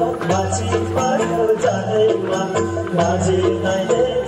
बाँची पाएको जानेमा बाँची अहिले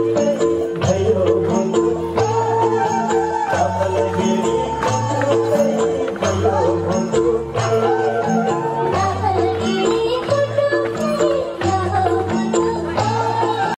Oh,